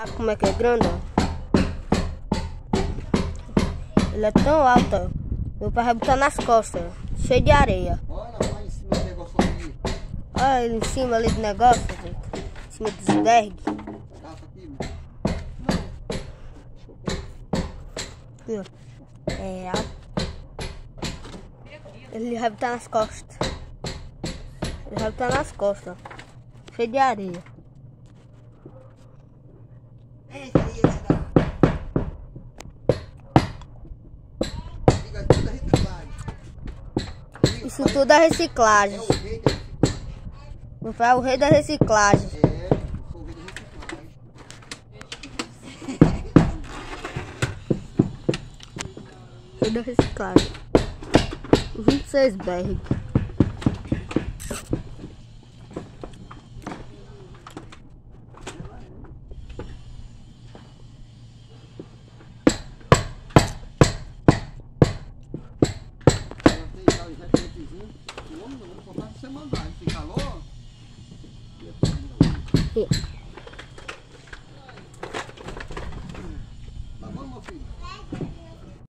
Sabe como é que é grande? Ele é tão alto. Meu pai vai botar nas costas, cheio de areia. Olha lá em cima do negócio ali. Olha ele em cima ali do negócio, gente. Em cima dos ó. É alto. Ele vai botar nas costas. Ele vai botar nas costas. Cheio de areia. Esse aí vai dar. Diga, tudo é reciclagem. Isso tudo é reciclagem. O pai é o rei da reciclagem. Rei da reciclagem. Rei da reciclagem. 26 BR. O homem não pra você mandar.